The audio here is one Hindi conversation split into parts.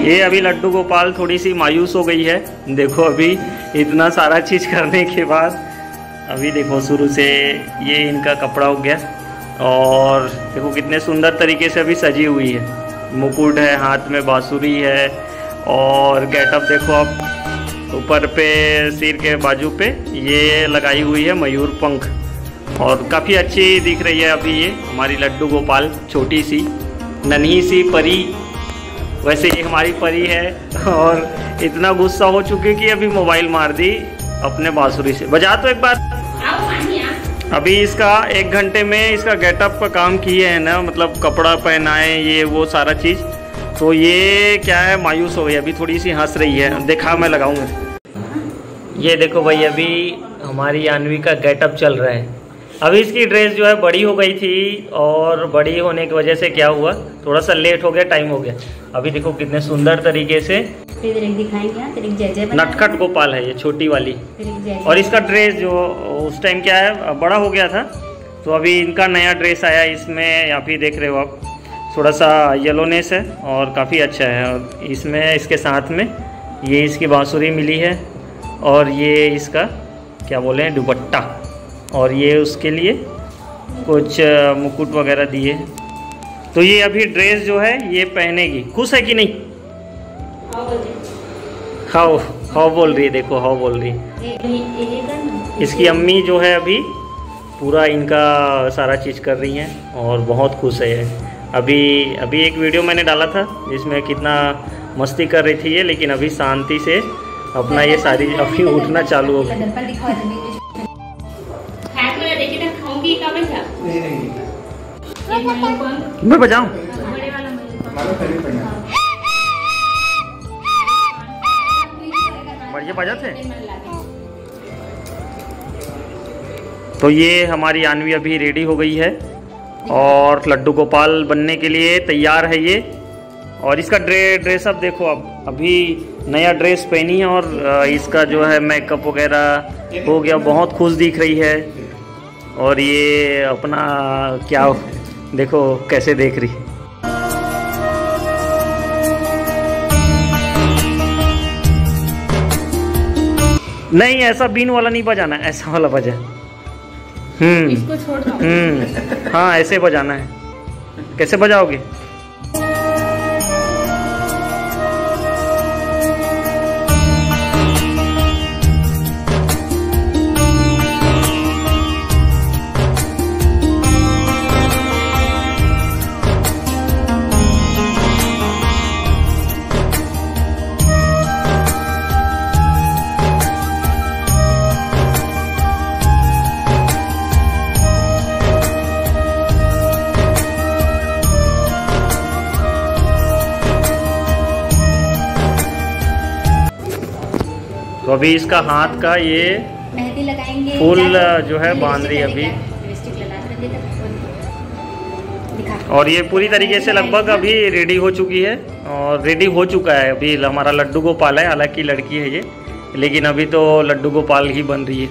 ये अभी लड्डू गोपाल थोड़ी सी मायूस हो गई है। देखो अभी इतना सारा चीज़ करने के बाद, अभी देखो शुरू से ये इनका कपड़ा हो गया। और देखो कितने सुंदर तरीके से अभी सजी हुई है। मुकुट है, हाथ में बांसुरी है, और गेटअप देखो आप, ऊपर पे, सिर के बाजू पे ये लगाई हुई है मयूर पंख। और काफ़ी अच्छी दिख रही है अभी ये, हमारी लड्डू गोपाल, छोटी सी, नन्ही सी परी वैसे ये हमारी परी है और इतना गुस्सा हो चुकी कि अभी मोबाइल मार दी अपने बांसुरी से। बजा तो एक बार। अभी इसका एक घंटे में इसका गेटअप का काम किए हैं ना मतलब कपड़ा पहनाए ये वो सारा चीज़। तो ये क्या है मायूस हो गई अभी थोड़ी सी हंस रही है। देखा मैं लगाऊँगा। ये देखो भाई अभी हमारी यानवी का गेटअप चल रहा है। अभी इसकी ड्रेस जो है बड़ी हो गई थी और बड़ी होने की वजह से क्या हुआ? थोड़ा सा लेट हो गया टाइम हो गया। अभी देखो कितने सुंदर तरीके से हाँ, नटखट गोपाल है ये छोटी वाली। और इसका ड्रेस जो उस टाइम क्या है बड़ा हो गया था। तो अभी इनका नया ड्रेस आया इसमें यहाँ भी देख रहे हो आप। थोड़ा सा येलोनेस है और काफ़ी अच्छा है। और इसमें इसके साथ में ये इसकी बाँसुरी मिली है और ये इसका क्या बोले हैं दुपट्टा। और ये उसके लिए कुछ मुकुट वगैरह दिए। तो ये अभी ड्रेस जो है ये पहनेगी। खुश है कि नहीं? हाउ हाउ बोल रही है देखो हाउ बोल रही है। इसकी अम्मी जो है अभी पूरा इनका सारा चीज़ कर रही हैं और बहुत खुश है। अभी अभी एक वीडियो मैंने डाला था जिसमें कितना मस्ती कर रही थी ये लेकिन अभी शांति से अपना ये सारी अभी उठना चालू हो गई नहीं नहीं मैं बजाऊं? बढ़िया मन लागे तो ये हमारी आनवी अभी रेडी हो गई है और लड्डू गोपाल बनने के लिए तैयार है ये। और इसका ड्रे, ड्रेस अप देखो, अब, अभी नया ड्रेस पहनी है और इसका जो है मेकअप वगैरह हो गया, बहुत खुश दिख रही है। और ये अपना क्या हो देखो कैसे देख रही? नहीं ऐसा बीन वाला नहीं बजाना ऐसा वाला बजा। हम्म। हम्म। हाँ ऐसे बजाना है। कैसे बजाओगे? तो अभी इसका हाथ का ये मेहंदी लगाएँगे फूल, जो है, बाँध रही है अभी। और ये पूरी तरीके से लगभग अभी रेडी हो चुकी है और रेडी हो चुका है। अभी हमारा लड्डू गोपाल है हालाँकि लड़की है ये लेकिन अभी तो लड्डू गोपाल ही बन रही है।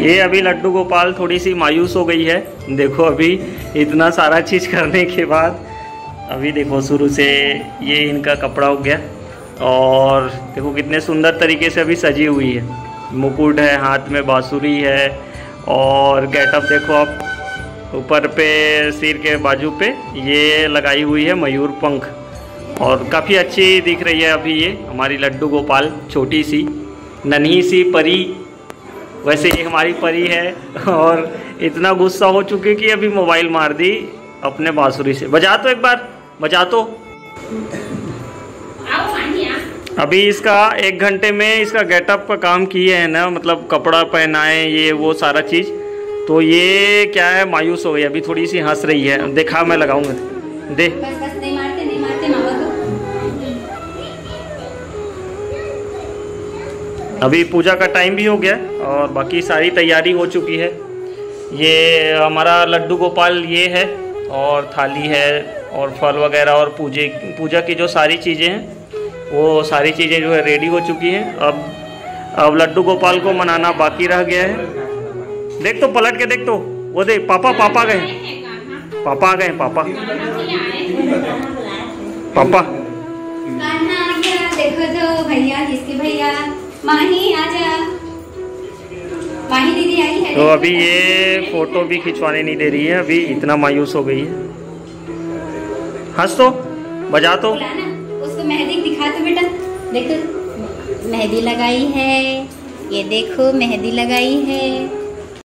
ये अभी लड्डू गोपाल थोड़ी सी मायूस हो गई है। देखो अभी इतना सारा चीज़ करने के बाद, अभी देखो शुरू से ये इनका कपड़ा हो गया। और देखो कितने सुंदर तरीके से अभी सजी हुई है। मुकुट है, हाथ में बांसुरी है, और गेटअप देखो आप, ऊपर पे, सिर के बाजू पे ये लगाई हुई है मयूर पंख। और काफ़ी अच्छी दिख रही है अभी ये, हमारी लड्डू गोपाल, छोटी सी, नन्ही सी परी वैसे ये हमारी परी है और इतना गुस्सा हो चुकी कि अभी मोबाइल मार दी अपने बांसुरी से। बजा तो एक बार बजा तो। अभी इसका एक घंटे में इसका गेटअप का काम किए हैं ना मतलब कपड़ा पहनाए ये वो सारा चीज़। तो ये क्या है मायूस हो गई अभी थोड़ी सी हंस रही है। देखा मैं लगाऊँगा। दे। अभी पूजा का टाइम भी हो गया और बाकी सारी तैयारी हो चुकी है। ये हमारा लड्डू गोपाल ये है और थाली है और फल वगैरह और पूजे, पूजा की जो सारी चीज़ें हैं, वो सारी चीज़ें जो है रेडी हो चुकी हैं। अब अब लड्डू गोपाल को मनाना बाकी रह गया है। देख तो पलट के देख तो। वो देख, पापा पापा गए। पापा गए, पापा। पापा। देखो भैया किसके भैया माही आजा। माही दीदी आई है। तो अभी ये फ़ोटो भी खिंचवाने नहीं दे रही है अभी इतना मायूस हो गई है। हंस तो बजा तो। उसको मेहंदी दिखा दो बेटा। देखो मेहंदी लगाई है ये देखो मेहंदी लगाई है।